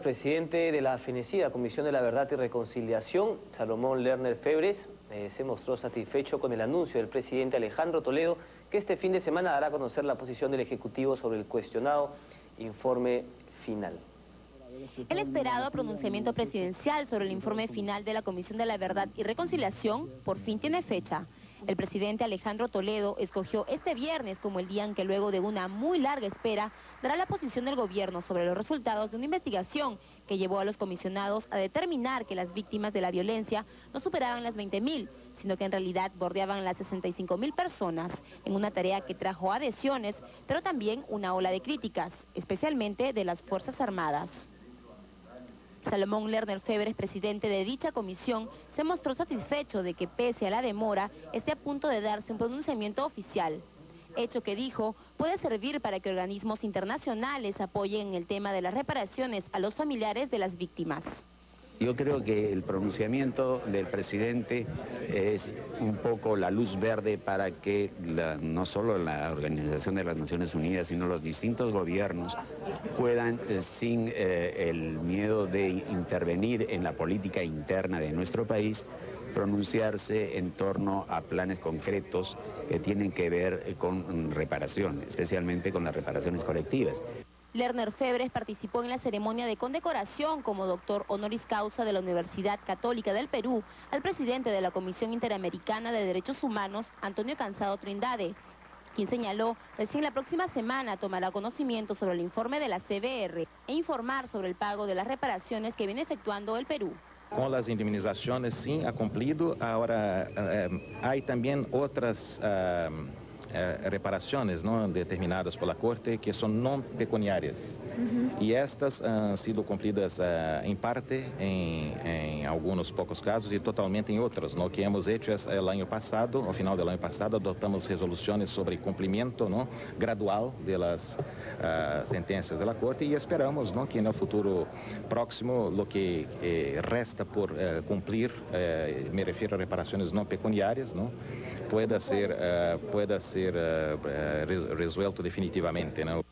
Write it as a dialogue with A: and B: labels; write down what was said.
A: presidente de la fenecida Comisión de la Verdad y Reconciliación, Salomón Lerner Febres, eh, se mostró satisfecho con el anuncio del presidente Alejandro Toledo que este fin de semana dará a conocer la posición del Ejecutivo sobre el cuestionado informe final.
B: El esperado pronunciamiento presidencial sobre el informe final de la Comisión de la Verdad y Reconciliación por fin tiene fecha. El presidente Alejandro Toledo escogió este viernes como el día en que luego de una muy larga espera dará la posición del gobierno sobre los resultados de una investigación que llevó a los comisionados a determinar que las víctimas de la violencia no superaban las 20.000, sino que en realidad bordeaban las 65.000 personas, en una tarea que trajo adhesiones, pero también una ola de críticas, especialmente de las Fuerzas Armadas. Salomón Lerner Febres, presidente de dicha comisión, se mostró satisfecho de que pese a la demora esté a punto de darse un pronunciamiento oficial. Hecho que dijo puede servir para que organismos internacionales apoyen el tema de las reparaciones a los familiares de las víctimas.
C: Yo creo que el pronunciamiento del presidente es un poco la luz verde para que no solo la Organización de las Naciones Unidas, sino los distintos gobiernos puedan, eh, sin eh, el miedo de intervenir en la política interna de nuestro país, pronunciarse en torno a planes concretos que tienen que ver con reparación, especialmente con las reparaciones colectivas.
B: Lerner Febres participó en la ceremonia de condecoración como doctor honoris causa de la Universidad Católica del Perú al presidente de la Comisión Interamericana de Derechos Humanos, Antonio Cansado Trindade, quien señaló recién la próxima semana tomará conocimiento sobre el informe de la CBR e informar sobre el pago de las reparaciones que viene efectuando el Perú.
D: Con las indemnizaciones sí ha cumplido, ahora eh, hay también otras... Eh, eh, reparaciones ¿no? determinadas por la Corte que son no pecuniarias. Y estas han sido cumplidas uh, en parte en, en, algunos pocos casos y totalmente en otros. Lo que hemos hecho es el año pasado, al final del año pasado, adoptamos resoluciones sobre cumplimiento ¿no? gradual de las uh, sentencias de la Corte y esperamos ¿no? que en el futuro próximo lo que eh, resta por uh, cumplir, me refiero a reparaciones no pecuniarias, ¿no? Pueda ser, pueda ser uh, resuelto definitivamente. Não?